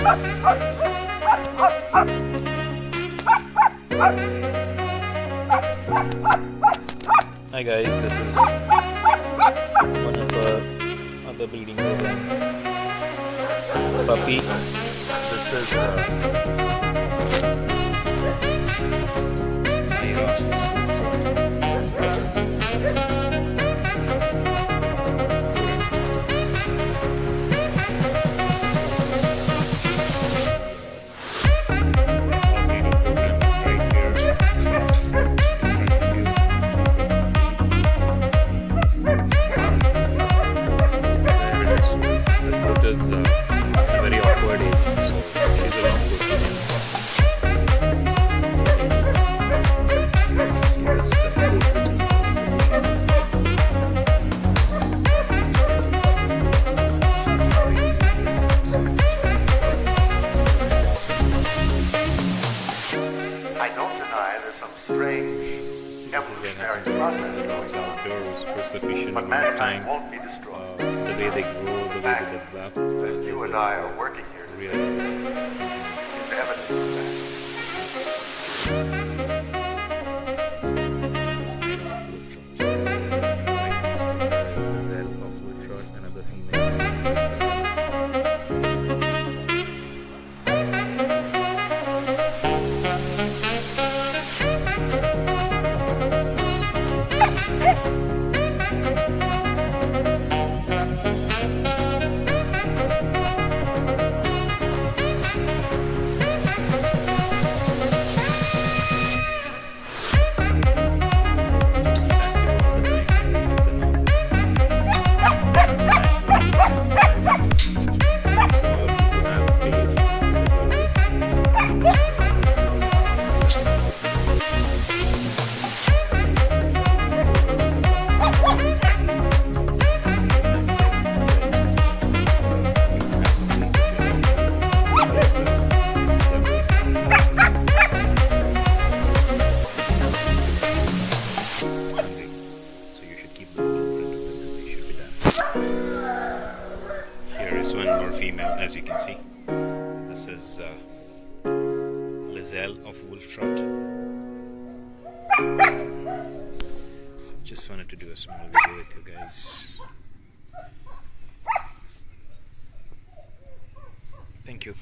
Hi guys, this is one of our other breeding programs. Puppy. This is uh, evolutionary process dogs going outdoors for sufficient but amount of time. won't be Uh, destroyed. the way they grow, the way they develop, That is you and a I are working here really as you can see. This is uh, Lizelle of Wolf Trot. Just wanted to do a small video with you guys. Thank you.